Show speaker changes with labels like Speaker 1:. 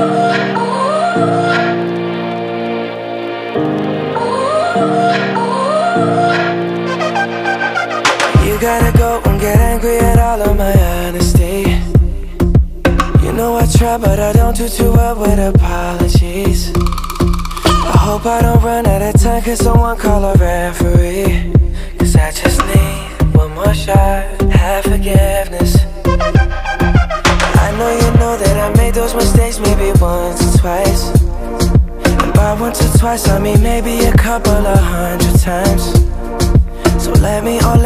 Speaker 1: You gotta go and get angry at all of my honesty. You know I try but I don't do too well with apologies. I hope I don't run out of time cause someone call a referee. Cause I just need I made those mistakes maybe once or twice. And by once or twice I mean maybe a couple of hundred times. So let me, oh let